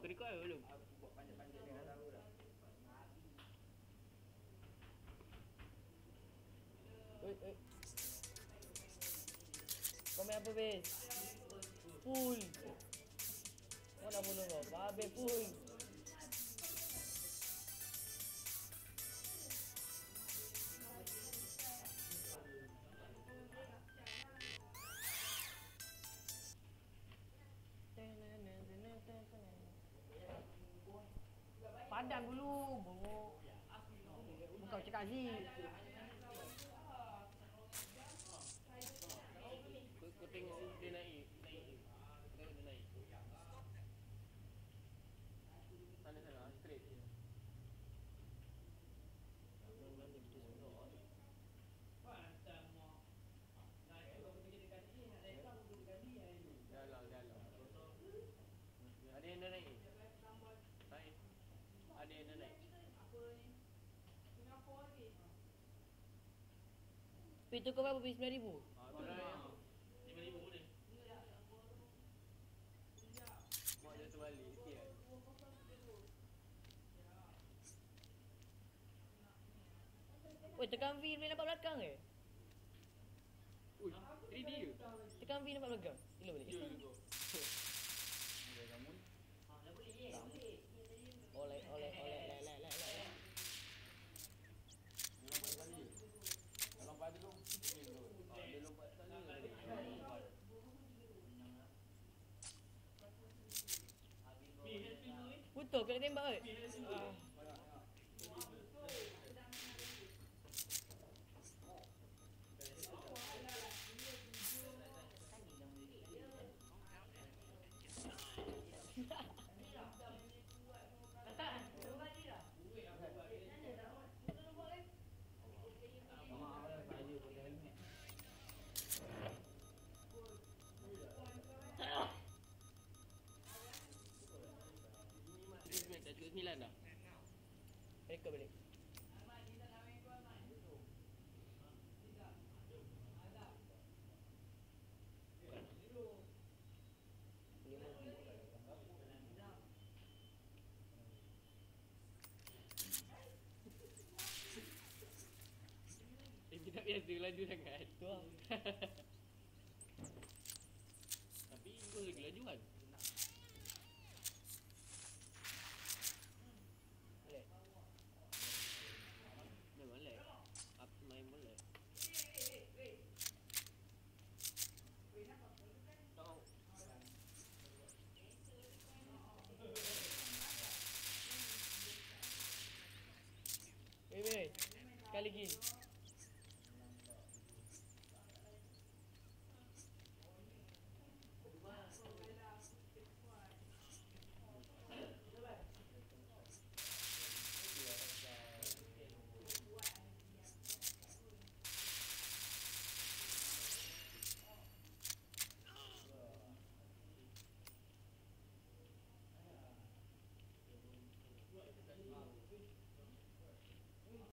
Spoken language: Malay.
belum? Dia dah tahu dah. Oi, oi. Kau main apa, Bez? Full. Kau nak bunuh kau? Babe full. Padam dulu, bongok. Bukan cakap Aziz. Kau, kau tengok dia naik, naik. Tengok dia naik. Sana sana, straight. Dalam, dalam. Ada yang dah naik. Naik. Dah naik. Tu kau berapa? Beli RM9,000? Ah, tu dah naik. Lima ribu boleh. Mak dia terbalik sikit kan. Weh, tekan V boleh nampak belakang ke? Ui, 3D ke? Tekan V nampak belakang? Gila balik. Ya foot. Sembilan dah. Rekod balik. Eh, kita biasa laju sangat. Tu lah. Tapi kau lagi laju kan? Biggie.